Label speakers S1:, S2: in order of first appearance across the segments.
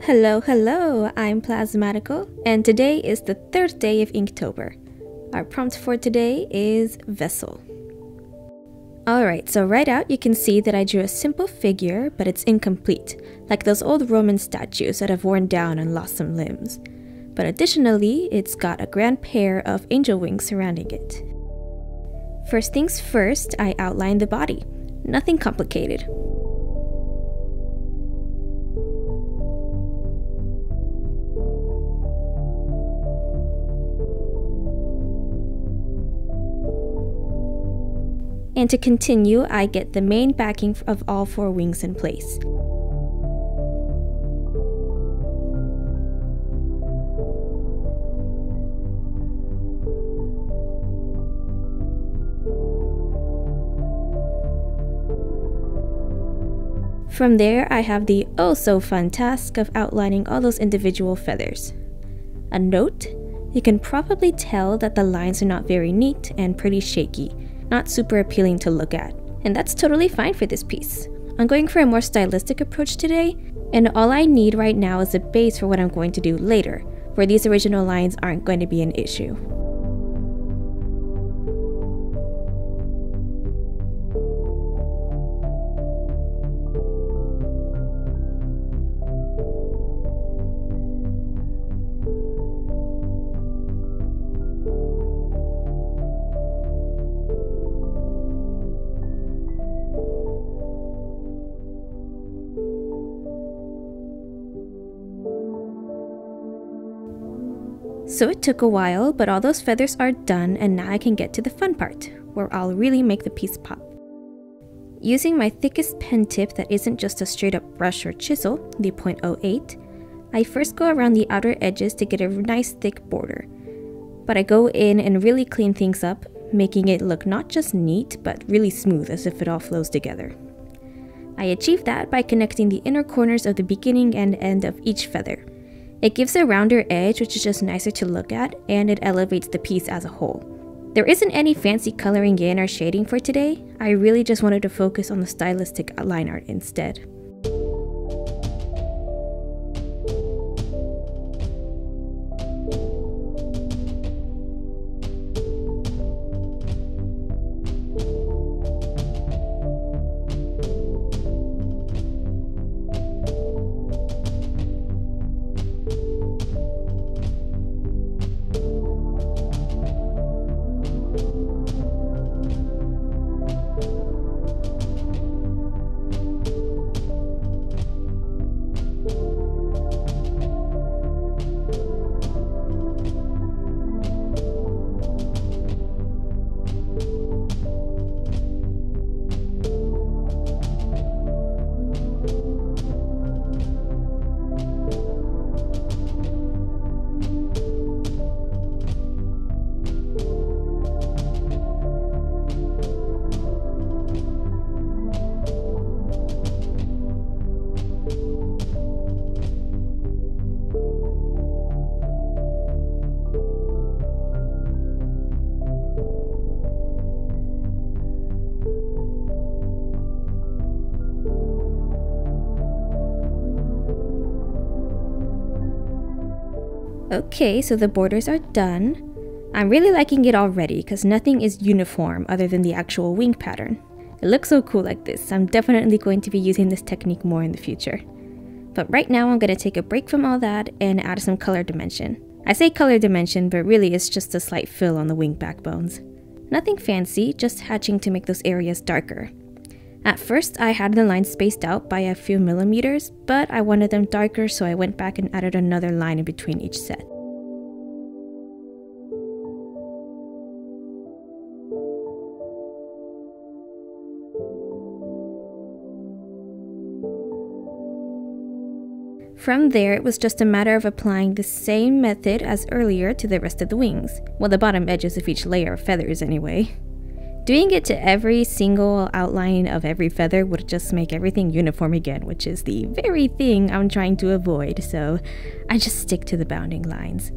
S1: Hello, hello, I'm Plasmatical, and today is the third day of Inktober. Our prompt for today is Vessel. Alright, so right out you can see that I drew a simple figure, but it's incomplete, like those old Roman statues that have worn down and lost some limbs. But additionally, it's got a grand pair of angel wings surrounding it. First things first, I outlined the body. Nothing complicated. And to continue, I get the main backing of all four wings in place. From there, I have the oh so fun task of outlining all those individual feathers. A note, you can probably tell that the lines are not very neat and pretty shaky, not super appealing to look at. And that's totally fine for this piece. I'm going for a more stylistic approach today, and all I need right now is a base for what I'm going to do later, where these original lines aren't going to be an issue. So it took a while, but all those feathers are done and now I can get to the fun part, where I'll really make the piece pop. Using my thickest pen tip that isn't just a straight up brush or chisel, the .08, I first go around the outer edges to get a nice thick border. But I go in and really clean things up, making it look not just neat, but really smooth as if it all flows together. I achieve that by connecting the inner corners of the beginning and end of each feather, it gives a rounder edge which is just nicer to look at and it elevates the piece as a whole. There isn't any fancy coloring in or shading for today, I really just wanted to focus on the stylistic line art instead. Okay, so the borders are done. I'm really liking it already because nothing is uniform other than the actual wing pattern. It looks so cool like this, I'm definitely going to be using this technique more in the future. But right now I'm going to take a break from all that and add some color dimension. I say color dimension, but really it's just a slight fill on the wing backbones. Nothing fancy, just hatching to make those areas darker. At first, I had the lines spaced out by a few millimeters, but I wanted them darker so I went back and added another line in between each set. From there, it was just a matter of applying the same method as earlier to the rest of the wings, well the bottom edges of each layer of feathers anyway. Doing it to every single outline of every feather would just make everything uniform again, which is the very thing I'm trying to avoid, so I just stick to the bounding lines.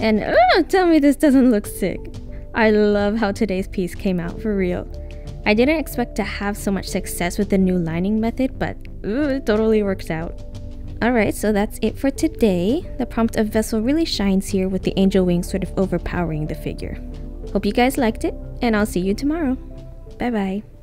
S1: And uh, tell me this doesn't look sick. I love how today's piece came out, for real. I didn't expect to have so much success with the new lining method, but ooh, it totally works out. Alright, so that's it for today. The prompt of Vessel really shines here with the angel wings sort of overpowering the figure. Hope you guys liked it, and I'll see you tomorrow. Bye bye.